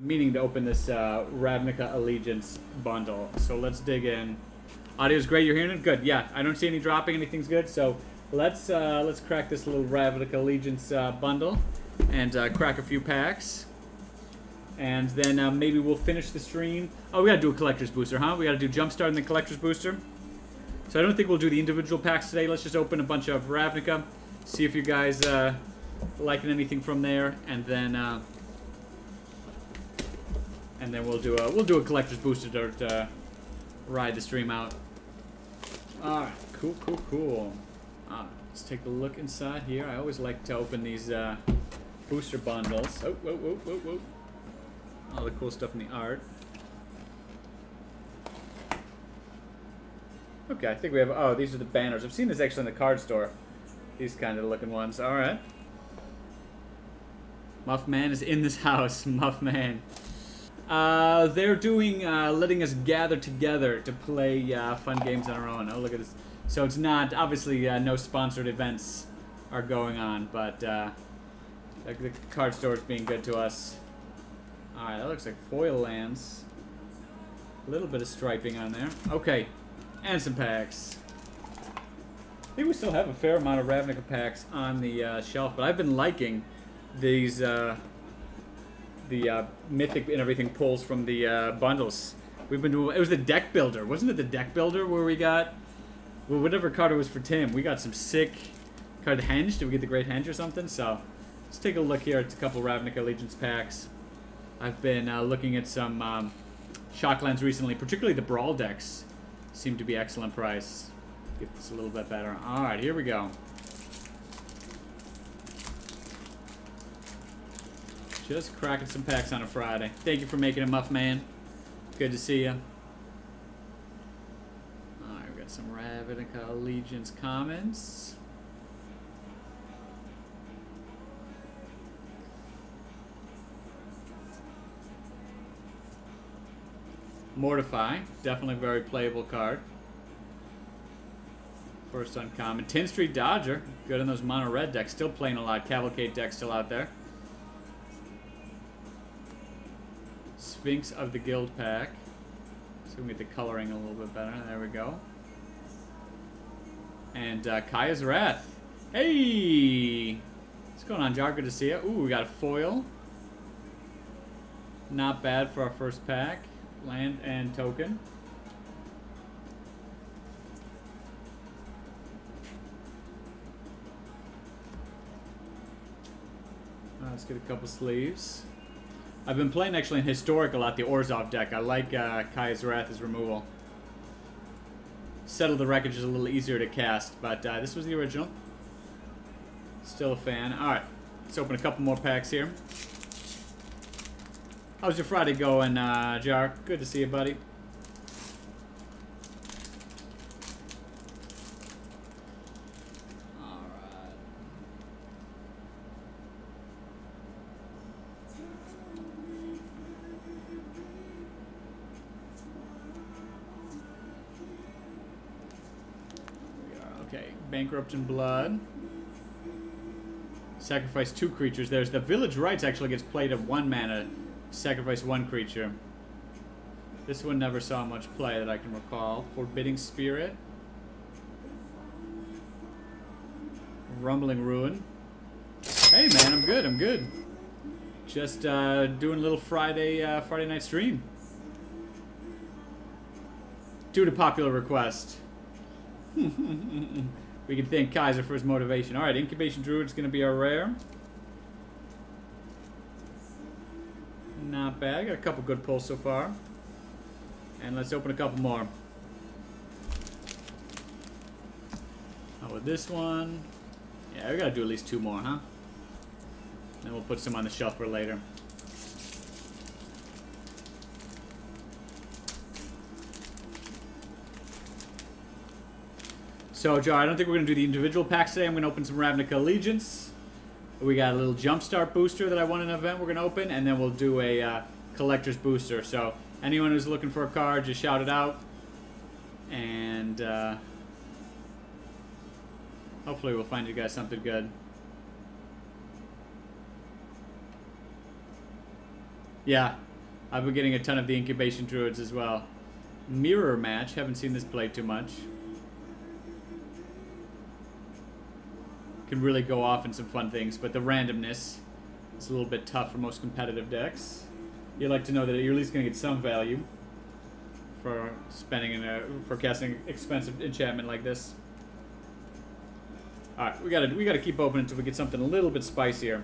meaning to open this uh, Ravnica Allegiance bundle. So let's dig in. Audio's great. You're hearing it? Good. Yeah, I don't see any dropping. Anything's good. So let's uh, let's crack this little Ravnica Allegiance uh, bundle and uh, crack a few packs. And then uh, maybe we'll finish the stream. Oh, we gotta do a collector's booster, huh? We gotta do Jumpstart and the collector's booster. So I don't think we'll do the individual packs today. Let's just open a bunch of Ravnica, see if you guys uh, liking anything from there, and then uh, and then we'll do a we'll do a collector's booster to uh, ride the stream out. All right, cool, cool, cool. Uh, let's take a look inside here. I always like to open these uh, booster bundles. Oh, whoa, whoa, whoa, whoa. All the cool stuff in the art. Okay, I think we have. Oh, these are the banners. I've seen this actually in the card store. These kind of looking ones. All right. Muffman is in this house. Muffman. Uh, they're doing, uh, letting us gather together to play uh, fun games on our own. Oh, look at this. So it's not, obviously, uh, no sponsored events are going on, but uh, the, the card store is being good to us. Alright, that looks like foil lands. A little bit of striping on there. Okay, and some packs. I think we still have a fair amount of Ravnica packs on the uh, shelf, but I've been liking these the uh, mythic and everything pulls from the uh, bundles. We've been doing. It was the deck builder, wasn't it? The deck builder where we got, well, whatever card it was for Tim. We got some sick card henge. Did we get the great henge or something? So let's take a look here at a couple Ravnica Allegiance packs. I've been uh, looking at some um, Shocklands recently, particularly the Brawl decks. Seem to be excellent price. Get this a little bit better. All right, here we go. Just cracking some packs on a Friday. Thank you for making it, Muff Man. Good to see you. Alright, we got some Ravnica Allegiance comments. Mortify, definitely a very playable card. First uncommon. Tin Street Dodger, good in those mono red decks. Still playing a lot. Cavalcade deck still out there. Sphinx of the Guildpact. So we get the coloring a little bit better. There we go. And uh, Kaya's Wrath. Hey! What's going on, Jar? Good to see you. Ooh, we got a foil. Not bad for our first pack. Land and token. Uh, let's get a couple sleeves. I've been playing actually in Historic a lot, the Orzhov deck. I like uh, Kaya's Wrath as removal. Settle the Wreckage is a little easier to cast, but uh, this was the original. Still a fan. Alright, let's open a couple more packs here. How's your Friday going, uh, Jar? Good to see you, buddy. Bankrupt in Blood. Sacrifice two creatures. There's the Village Rites actually gets played at one mana. Sacrifice one creature. This one never saw much play that I can recall. Forbidding Spirit. Rumbling Ruin. Hey man, I'm good, I'm good. Just uh, doing a little Friday uh, Friday night stream. Due to popular request. We can thank Kaiser for his motivation. Alright, Incubation Druid's going to be our rare. Not bad. Got a couple good pulls so far. And let's open a couple more. How about this one? Yeah, we gotta do at least two more, huh? Then we'll put some on the shelf for later. So, Joe, I don't think we're going to do the individual packs today. I'm going to open some Ravnica Allegiance. We got a little Jumpstart booster that I won in an event we're going to open, and then we'll do a uh, collector's booster. So, anyone who's looking for a card, just shout it out. And uh, hopefully we'll find you guys something good. Yeah, I've been getting a ton of the incubation druids as well. Mirror March. Haven't seen this play too much. Can really go off in some fun things, but the randomness is a little bit tough for most competitive decks. You'd like to know that you're at least going to get some value for spending in a for casting expensive enchantment like this. All right, we gotta we gotta keep open until we get something a little bit spicier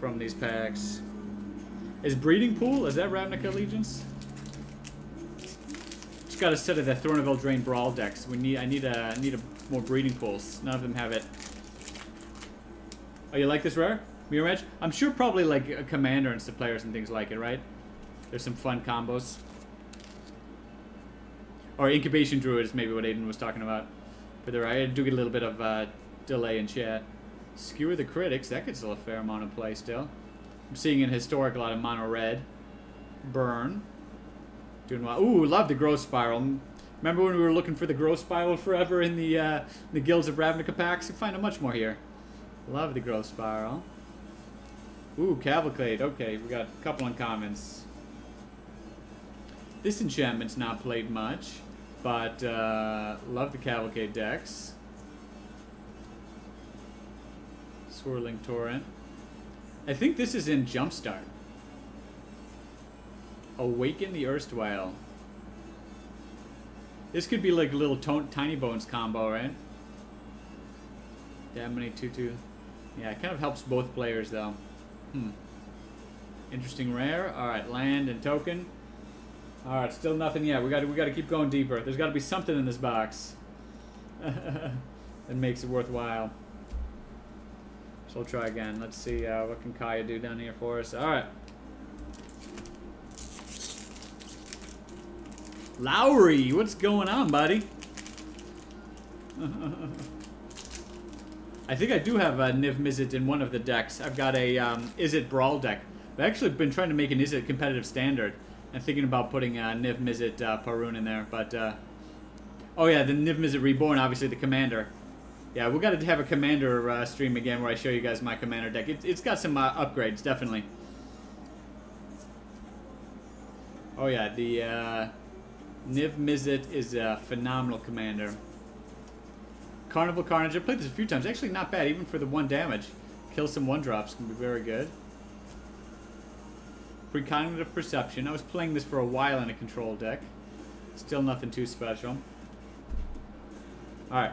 from these packs. Is Breeding Pool is that Ravnica Allegiance? Just got a set of the Throne of Eldraine Brawl decks. We need I need a need a more breeding pools. None of them have it. Oh, you like this rare? Mirror March? I'm sure probably like a commander and some players and things like it, right? There's some fun combos. Or incubation druid is maybe what Aiden was talking about. But there, I do get a little bit of uh, delay in chat. Skewer the critics, that gets a fair amount of play still. I'm seeing in historic a lot of mono red. Burn. Doing well. Ooh, love the growth spiral. Remember when we were looking for the growth spiral forever in the uh, the guilds of Ravnica packs? You find it much more here. Love the growth spiral. Ooh, cavalcade. Okay, we got a couple uncommons. This enchantment's not played much, but uh, love the cavalcade decks. Swirling torrent. I think this is in Jumpstart. Awaken the Erstwhile. This could be like a little Tiny Bones combo, right? Damn 2-2. Yeah, it kind of helps both players, though. Hmm. Interesting rare. Alright, land and token. Alright, still nothing yet. We gotta, we got to keep going deeper. There's got to be something in this box that makes it worthwhile. So we'll try again. Let's see uh, what can Kaya do down here for us. Alright. Lowry, what's going on, buddy? I think I do have a Niv Mizzet in one of the decks. I've got a um, Izzet Brawl deck. I've actually been trying to make an Izzet competitive standard and thinking about putting uh, Niv Mizzet uh, Parun in there. But, uh, oh yeah, the Niv Mizzet Reborn, obviously the Commander. Yeah, we got to have a Commander uh, stream again where I show you guys my Commander deck. It, it's got some uh, upgrades, definitely. Oh yeah, the uh, Niv Mizzet is a phenomenal commander. Carnival Carnage, I've played this a few times. Actually not bad, even for the one damage. Kill some one-drops can be very good. Precognitive Perception. I was playing this for a while in a control deck. Still nothing too special. Alright.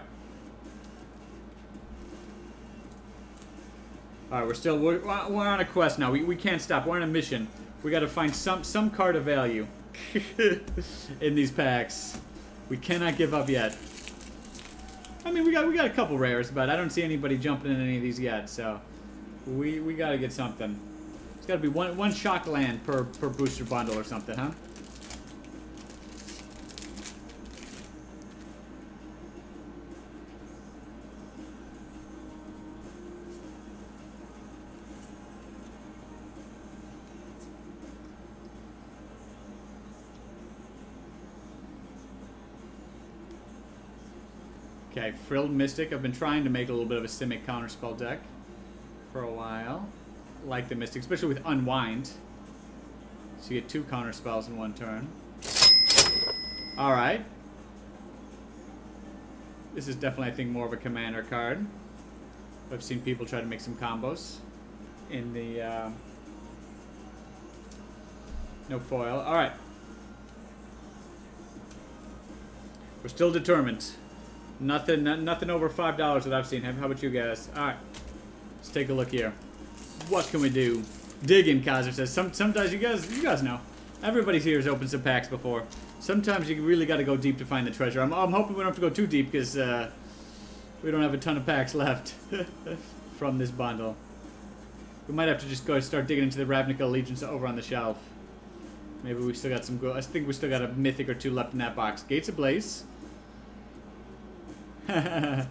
Alright, we're still, we're, we're on a quest now. We, we can't stop. We're on a mission. We gotta find some, some card of value. in these packs. We cannot give up yet. I mean, we got we got a couple rares, but I don't see anybody jumping in any of these yet. So we we got to get something. It's got to be one one shock land per per booster bundle or something, huh? Okay, Frilled Mystic. I've been trying to make a little bit of a Simic counterspell deck for a while. Like the Mystic, especially with Unwind. So you get two counterspells in one turn. Alright. This is definitely, I think, more of a commander card. I've seen people try to make some combos in the... Uh, no foil. Alright. We're still determined. Nothing, nothing over five dollars that I've seen. How about you guys? All right, let's take a look here. What can we do? Digging, Kaiser says. Some, sometimes you guys, you guys know. Everybody here has opened some packs before. Sometimes you really got to go deep to find the treasure. I'm, I'm hoping we don't have to go too deep because uh, we don't have a ton of packs left from this bundle. We might have to just go start digging into the Ravnica Allegiance over on the shelf. Maybe we still got some. I think we still got a mythic or two left in that box. Gates Ablaze. yeah,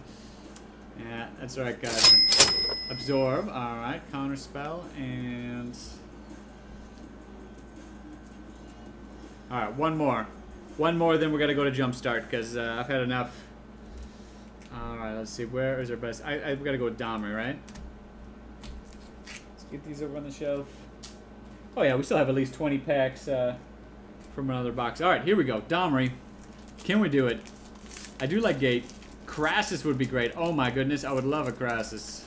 that's right, guys. Absorb. Alright, counter spell and... Alright, one more. One more, then we're gonna go to Jumpstart, because uh, I've had enough. Alright, let's see. Where is our best? I, I, gotta go with Domri, right? Let's get these over on the shelf. Oh yeah, we still have at least 20 packs uh, from another box. All right, here we go. Domri. Can we do it? I do like Gate. Krasis would be great. Oh my goodness, I would love a Krasis.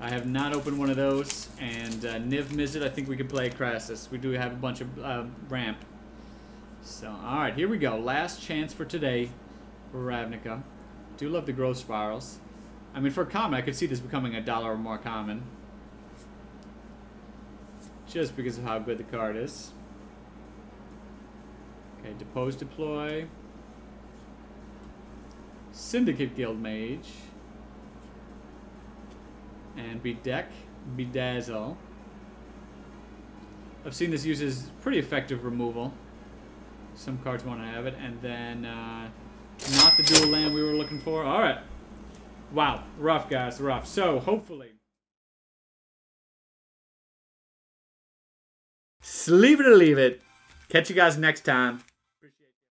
I have not opened one of those. And uh, Niv Mizzet, I think we could play Krasis. We do have a bunch of uh, ramp. So, alright, here we go. Last chance for today for Ravnica. Do love the growth spirals. I mean, for common, I could see this becoming a dollar or more common. Just because of how good the card is. Okay, Depose Deploy. Syndicate Guild Mage. And Bedeck, Bedazzle. I've seen this uses pretty effective removal. Some cards want to have it. And then, uh, not the dual land we were looking for. Alright. Wow. Rough, guys. Rough. So, hopefully... Sleeve it or leave it. Catch you guys next time.